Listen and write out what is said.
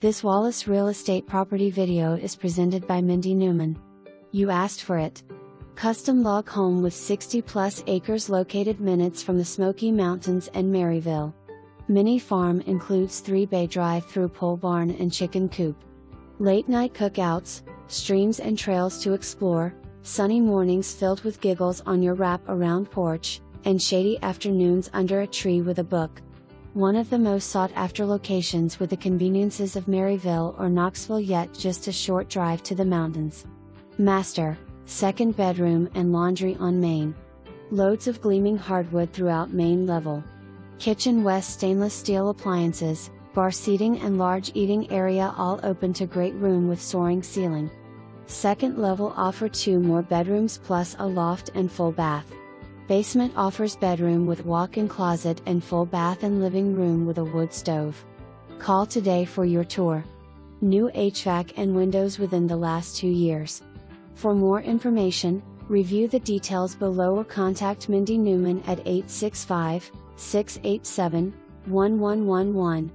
This Wallace Real Estate property video is presented by Mindy Newman. You asked for it. Custom log home with 60 plus acres located minutes from the Smoky Mountains and Maryville. Mini farm includes 3 bay drive through pole barn and chicken coop. Late night cookouts, streams and trails to explore, sunny mornings filled with giggles on your wrap around porch, and shady afternoons under a tree with a book. One of the most sought after locations with the conveniences of Maryville or Knoxville, yet just a short drive to the mountains. Master, second bedroom and laundry on main. Loads of gleaming hardwood throughout main level. Kitchen west stainless steel appliances, bar seating and large eating area all open to great room with soaring ceiling. Second level offer two more bedrooms plus a loft and full bath. Basement offers bedroom with walk-in closet and full bath and living room with a wood stove. Call today for your tour. New HVAC and windows within the last two years. For more information, review the details below or contact Mindy Newman at 865 687 1111.